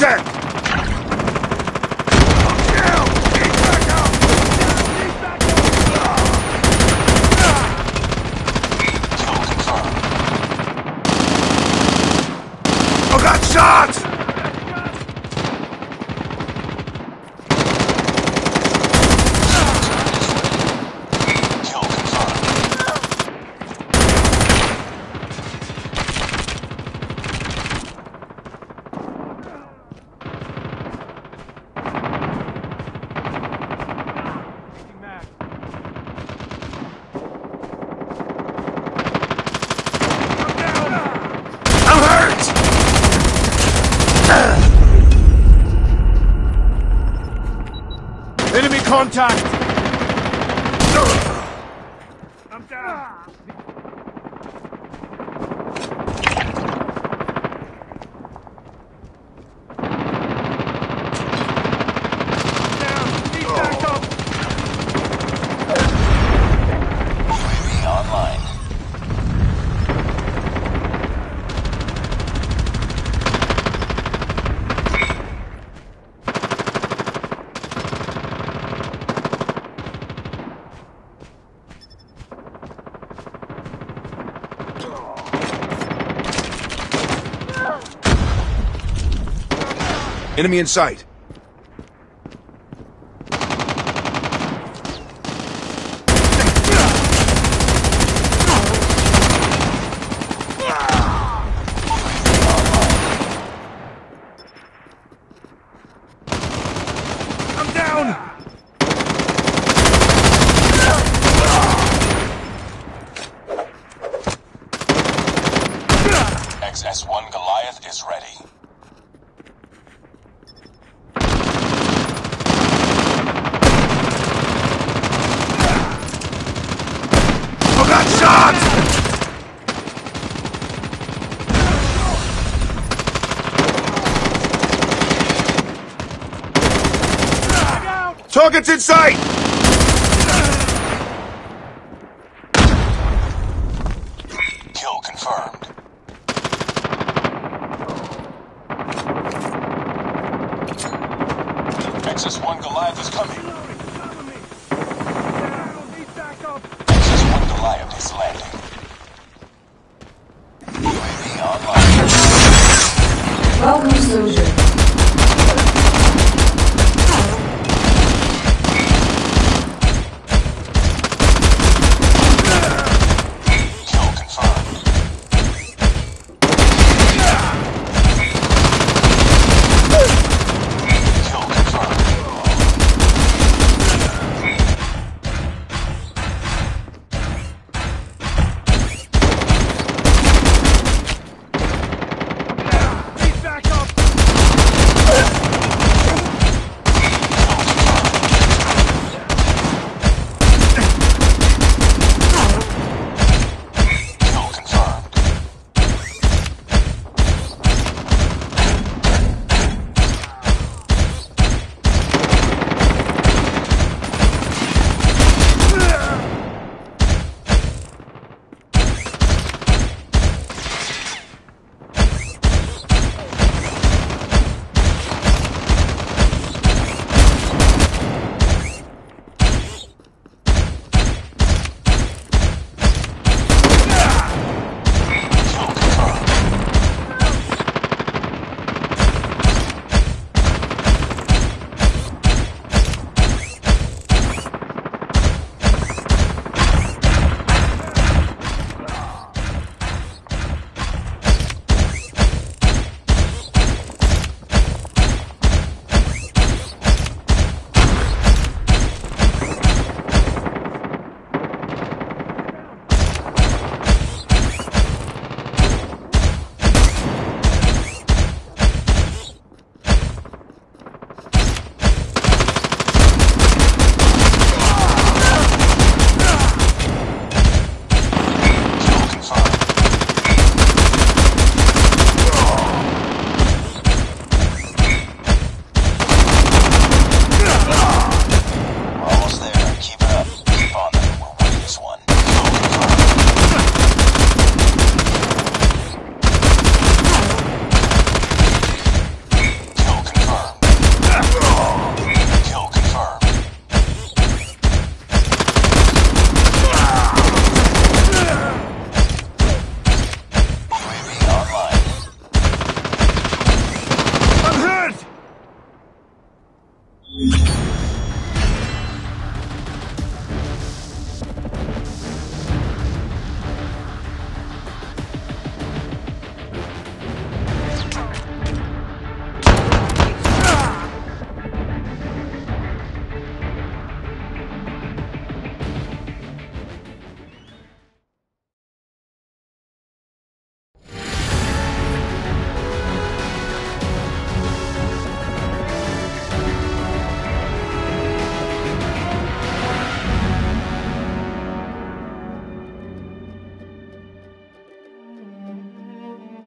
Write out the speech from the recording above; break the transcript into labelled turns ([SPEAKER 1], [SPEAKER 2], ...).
[SPEAKER 1] contact! I oh, got shot!
[SPEAKER 2] Kill confirmed.
[SPEAKER 1] I'm hurt! Enemy contact! I'm down! Enemy in sight. I'm down!
[SPEAKER 2] XS-1 Goliath is ready.
[SPEAKER 1] Targets in sight! Kill confirmed. XS-1 Goliath is coming. slave.